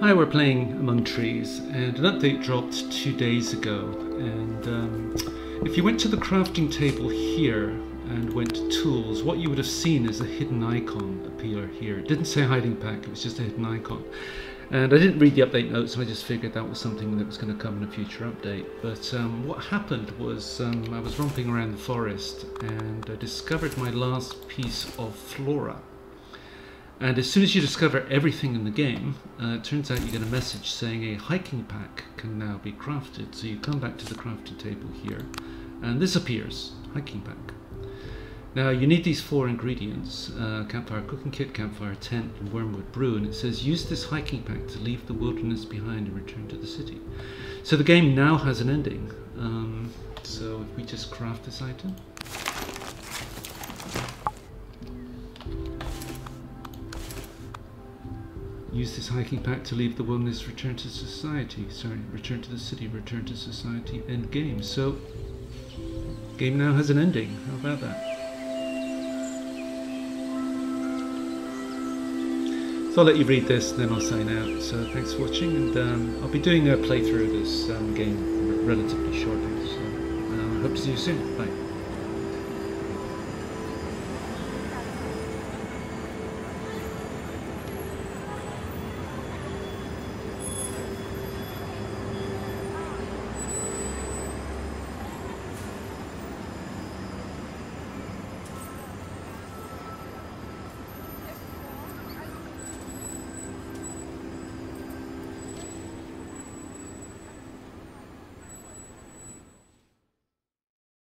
Hi, we're playing Among Trees, and an update dropped two days ago. And um, if you went to the crafting table here and went to Tools, what you would have seen is a hidden icon appear here. It didn't say hiking pack, it was just a hidden icon. And I didn't read the update notes, so I just figured that was something that was going to come in a future update. But um, what happened was um, I was romping around the forest and I discovered my last piece of flora. And as soon as you discover everything in the game, uh, it turns out you get a message saying a hiking pack can now be crafted. So you come back to the crafting table here, and this appears, hiking pack. Now you need these four ingredients, uh, campfire cooking kit, campfire tent, and wormwood brew, and it says use this hiking pack to leave the wilderness behind and return to the city. So the game now has an ending. Um, so if we just craft this item. Use this hiking pack to leave the wilderness, return to society. Sorry, return to the city, return to society, end game. So, game now has an ending. How about that? So I'll let you read this, and then I'll sign out. So thanks for watching, and um, I'll be doing a playthrough of this um, game relatively shortly. So uh, I hope to see you soon. Bye.